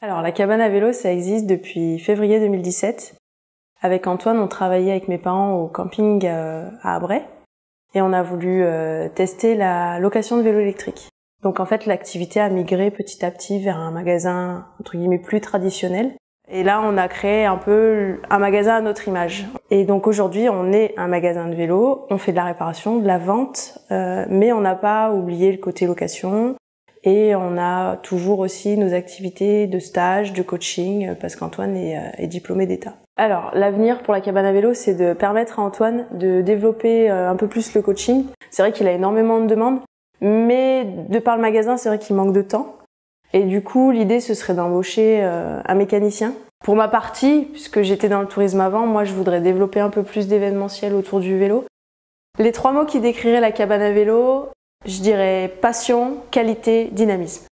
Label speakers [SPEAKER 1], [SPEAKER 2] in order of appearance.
[SPEAKER 1] Alors la cabane à vélo, ça existe depuis février 2017. Avec Antoine, on travaillait avec mes parents au camping euh, à Abray et on a voulu euh, tester la location de vélo électrique. Donc en fait, l'activité a migré petit à petit vers un magasin entre guillemets plus traditionnel. Et là, on a créé un peu un magasin à notre image. Et donc aujourd'hui, on est un magasin de vélo, on fait de la réparation, de la vente, euh, mais on n'a pas oublié le côté location. Et on a toujours aussi nos activités de stage, de coaching, parce qu'Antoine est, euh, est diplômé d'État. Alors, l'avenir pour la cabane à vélo, c'est de permettre à Antoine de développer euh, un peu plus le coaching. C'est vrai qu'il a énormément de demandes, mais de par le magasin, c'est vrai qu'il manque de temps. Et du coup, l'idée, ce serait d'embaucher euh, un mécanicien. Pour ma partie, puisque j'étais dans le tourisme avant, moi, je voudrais développer un peu plus d'événementiel autour du vélo. Les trois mots qui décriraient la cabane à vélo, je dirais passion, qualité, dynamisme.